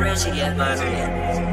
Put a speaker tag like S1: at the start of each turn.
S1: ready yet.